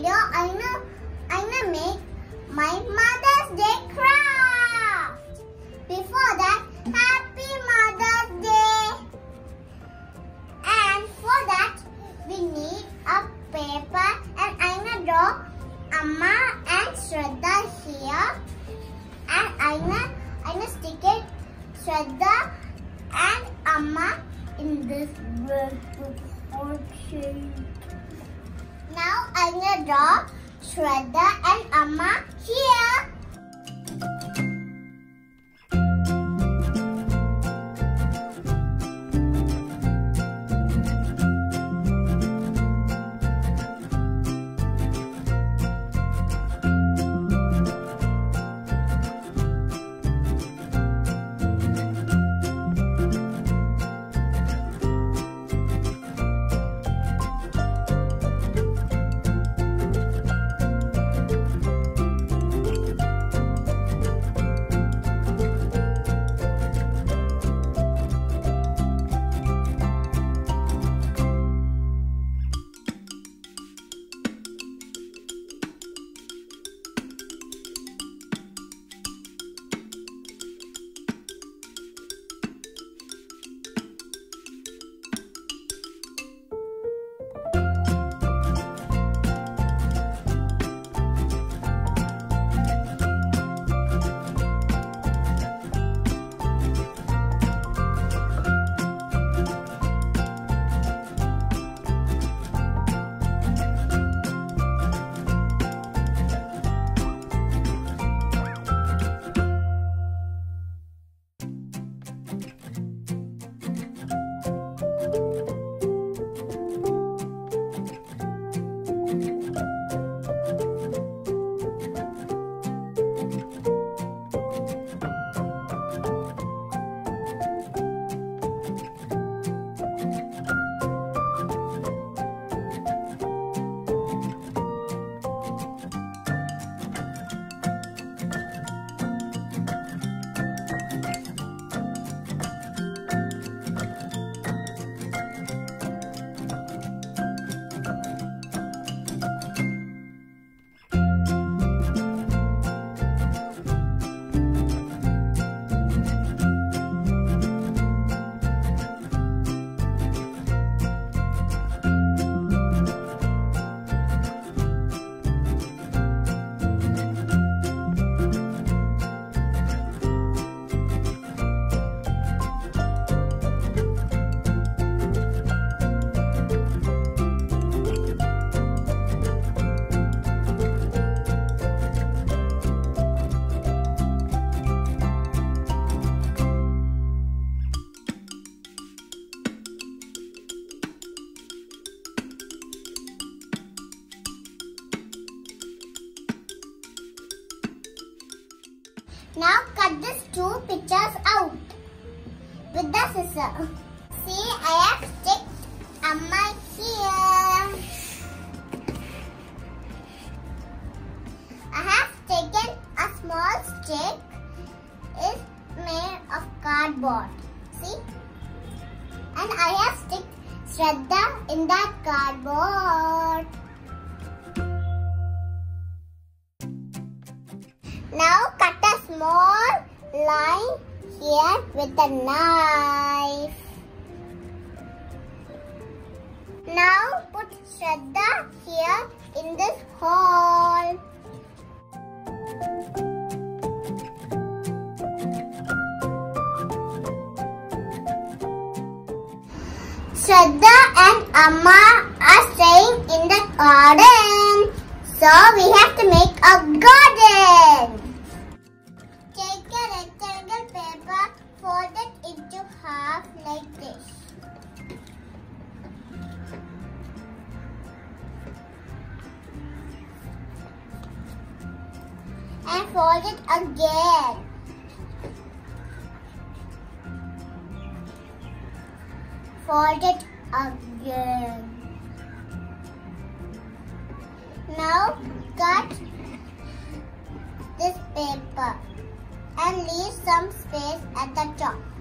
video, I'm gonna, I'm gonna make my Mother's Day craft. Before that, Happy Mother's Day. And for that, we need a paper and I'm gonna draw Amma and Shradha here. And I'm gonna, I'm gonna stick it Shradha and Amma in this heart shape. Now I'm gonna draw Shradha and Amma here. Scissor. See, I have sticked Amma here. I have taken a small stick. It's made of cardboard. See? And I have sticked Shradha in that cardboard. Now cut a small line here with a knife. Now put Shradha here in this hole. Shradha and Amma are staying in the garden. So we have to make a garden. Fold it into half like this. And fold it again. Fold it again. Now cut this paper and leave some space at the top.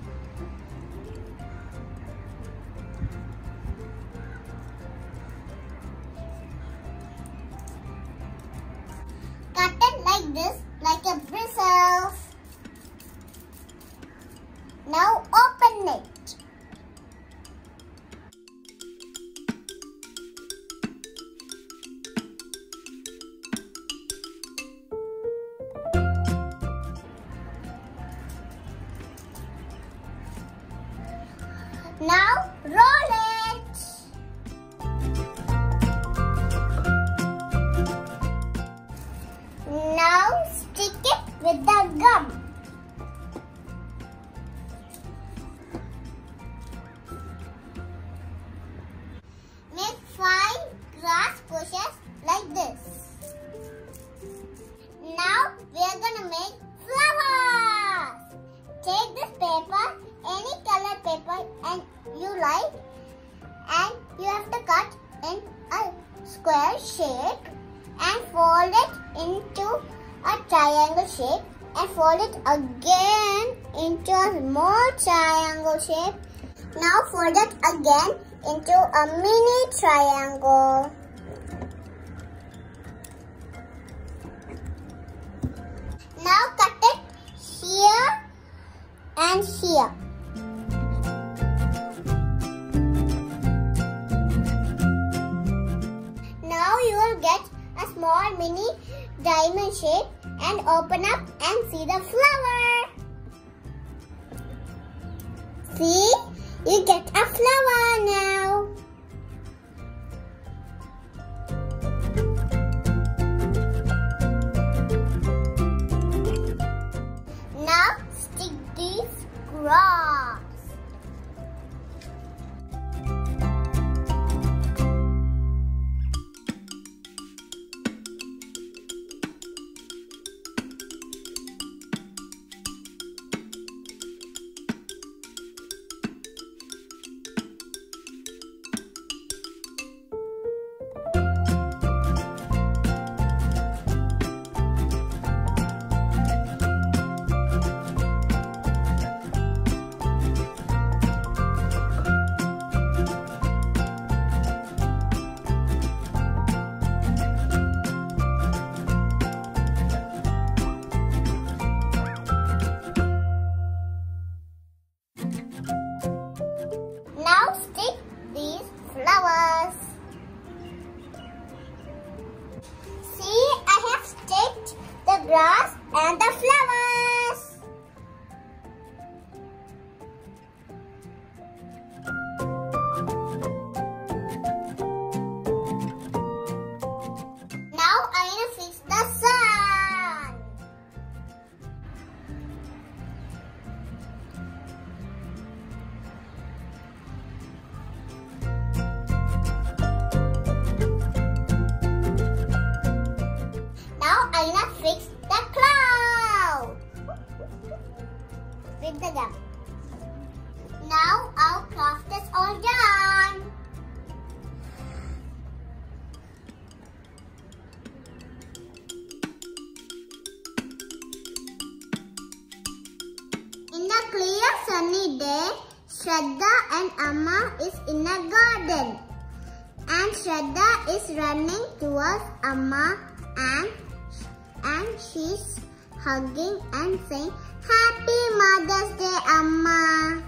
Now roll it. Now stick it with the gum. Square shape and fold it into a triangle shape and fold it again into a small triangle shape. Now fold it again into a mini triangle. Now cut it here and here. Diamond shape and open up and see the flower. See? You get a flower now. Now stick these flowers. See, I have sticked the grass and the flowers. Day, Shradha and Amma is in a garden. And Shradha is running towards Amma and and she's hugging and saying Happy Mother's Day Amma.